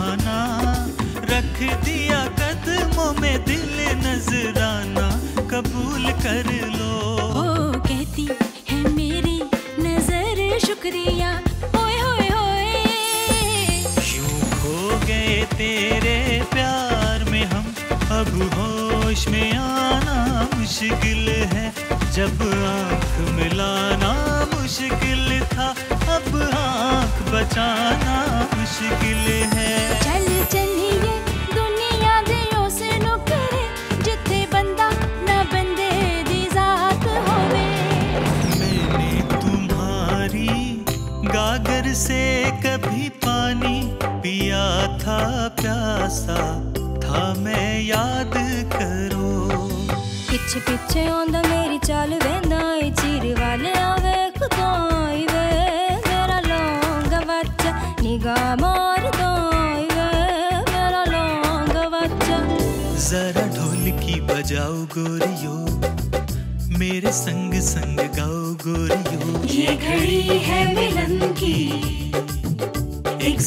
बहाना रख दिया कदमों में दिल नजराना। कबूल कर लो। ओ कहती है मेरी नज़र शुक्रिया। ओए होए होए। यूँ हो गए तेरे प्यार में हम। अब होश में आना मुश्किल है। जब आँख मिलाना मुश्किल था अब आँख बचाना मुश्किल प्यार से कभी पानी पिया था प्यासा था मैं याद करो। पिछे पिछे आंदा मेरी चाल वेंदा ए चीर वाले आवे खुदाई वे। मेरा लौंग वच निगाह मार दाई वे। मेरा लौंग वच जरा ढोल की बजाओ गोरियो मेरे संग संग गाओ गोरियो। ये घड़ी है मिलन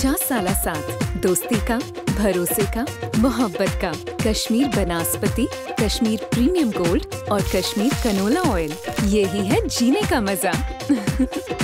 पचास साल साथ दोस्ती का, भरोसे का, मोहब्बत का। कश्मीर बनास्पति, कश्मीर प्रीमियम गोल्ड और कश्मीर कनोला ऑयल। यही है जीने का मज़ा।